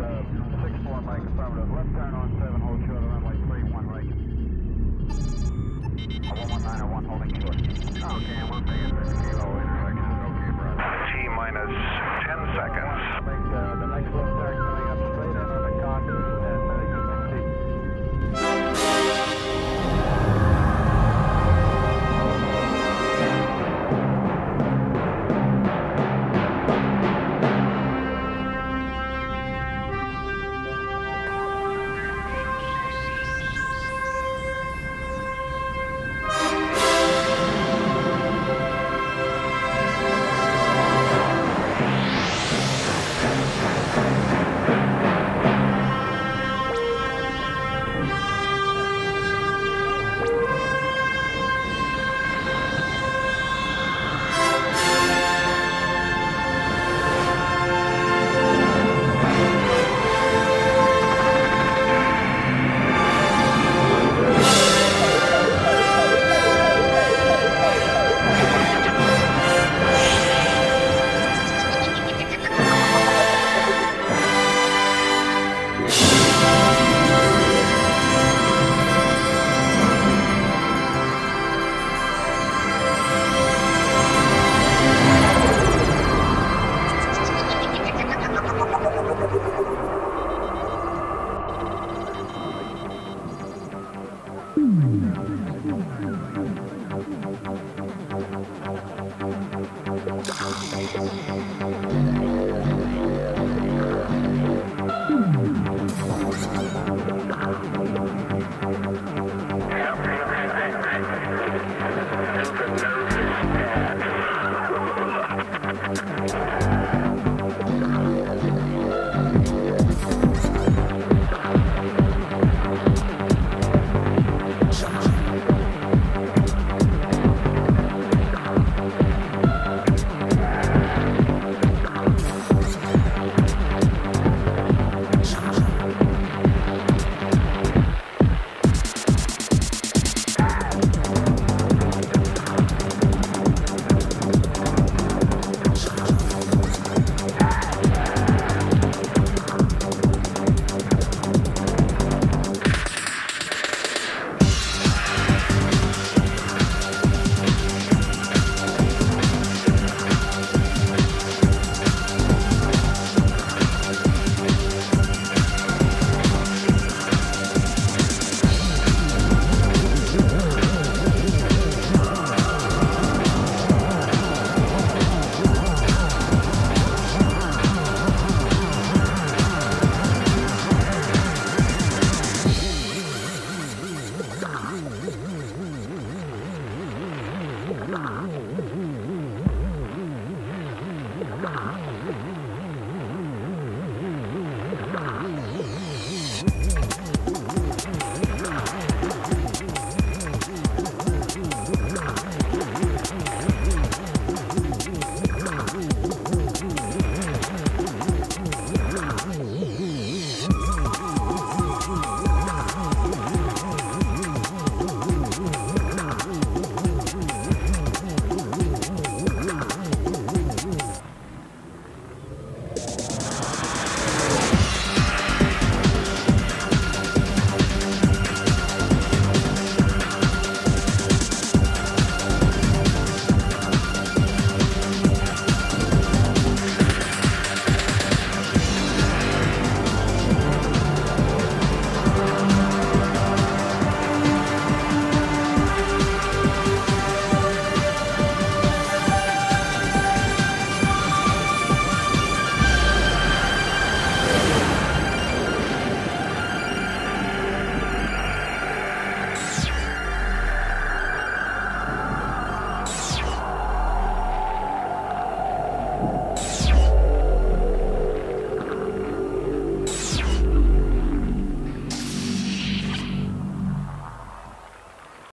6-4 Mike. Left turn on 7, short right. holding short. Okay, we're taking 6. Okay, T minus 10 seconds. Make uh, the next left Música Oh,